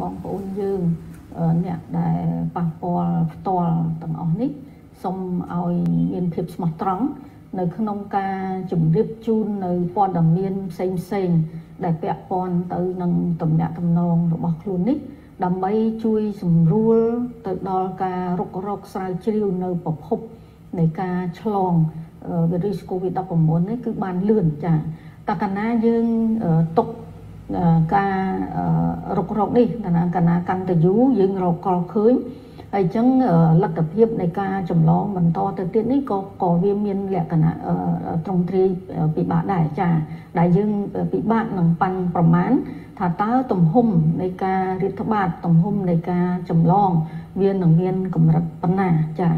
បងប្អូនយើងអ្នកដែលប៉ះពាល់ផ្ទាល់ទាំងអស់នេះសូមឲ្យមានភាពស្មោះត្រង់នៅក្នុងការជម្រាបជូននៅព័ត៌មានផ្សេងផ្សេងដែលពាក់ព័ន្ធទៅនឹងតំណាក់តំណងរបស់ខ្លួននេះ ដើម្បីជួយសម្រួលទៅដល់ការរុករកស្រាវជ្រាវនៅប្រភពនៃការឆ្លងវីរុស COVID-19 នេះគឺបានលឿនចា៎តើកាលណាយើងຕົក ការរុករកនេះកាលណាកាលណាកាន់តែយូរយើងរកកលឃើញហើយអញ្ចឹងលទ្ធភាពនៃការចម្លងបន្តទៅទៀតនេះក៏ក៏វាមានលក្ខណៈត្រង់ទ្រាយពិបាកដែរចាដែលយើងពិបាកនឹងប៉ាន់ប្រមាណថាតើទំហំនៃការរាតត្បាតទំហំនៃការចម្លង វានឹងមានកម្រិតប៉ុណ្ណាចា